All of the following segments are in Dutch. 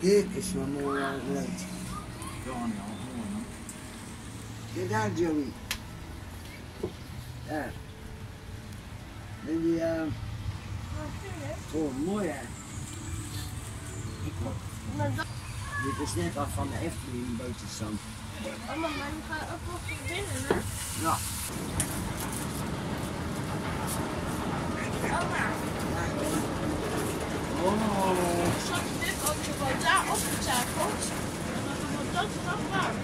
Dit is wel mooi uitgelegd. Kijk daar, Joey. Daar. En die, eh, oh, mooi hè. Dit is net af van de Efteling, een beetje zand. Oh, maar die gaat ook nog binnen, hè? Ja. Oma, Oh. zat dit ook gewoon daar opgetakeld? En dan wordt dat vanaf waar.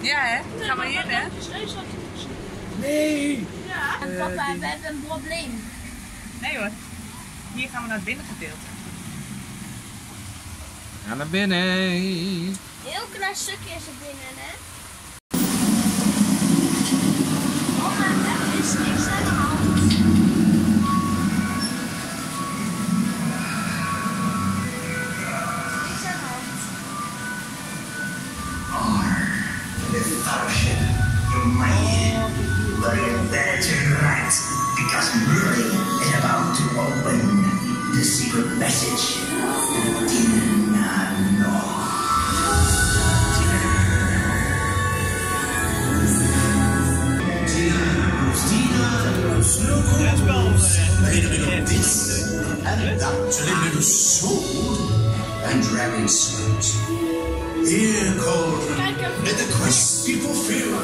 Ja, hè? Ga maar in, hè? Nee! Ja. En papa, we hebben een probleem. Nee hoor. Hier gaan we naar het binnengedeelte. Ga naar binnen. Heel klein stukje is er binnen, hè? corruption. You might you better to write because Murray is about to open the secret message. This and that, a little sword and dragon smoke beer cold, and the quest people feel.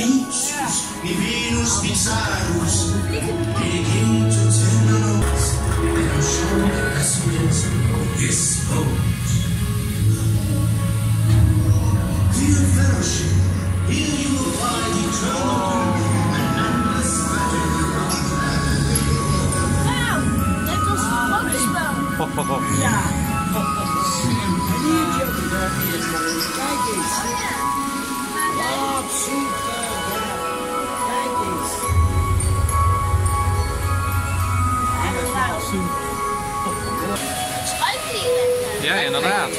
Anxious, divinos bizarros, begin to tell the notes, and show the residents this hope. Dear fellowship, here you will find eternal and endless. Wow, that yeah. Ja, inderdaad.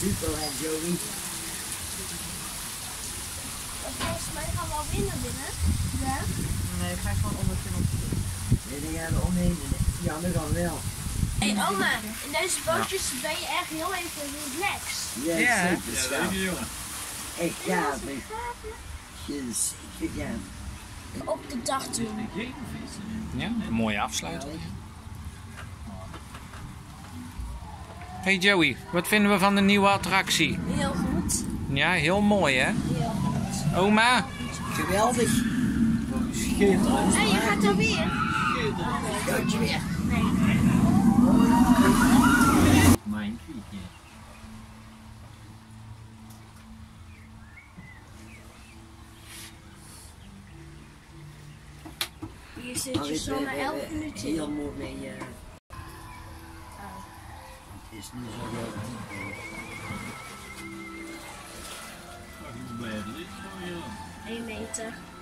Super, Joey. Alweer naar binnen. Ja. Nee, ga je gewoon ondertje op. Nee, dan gaan we omheen. Ja, dat kan wel. Hé hey, oma, in deze bootjes ben je echt heel even relaxed. Ja, Ja. zeker. Ik ga het niet. Jezus, ik ja. Op de dag doen. Ja, een mooie afsluiting. Hey Joey, wat vinden we van de nieuwe attractie? Heel goed. Ja, heel mooi hè? Heel goed. Oma? Geweldig. Schitterend. Hé, je gaat er weer. Gaat je weer. Mijn kriekje. Hier zit je zo maar elf minuten Heel mooi mee. eh. Het is niet zo heel diep. better.